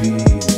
be.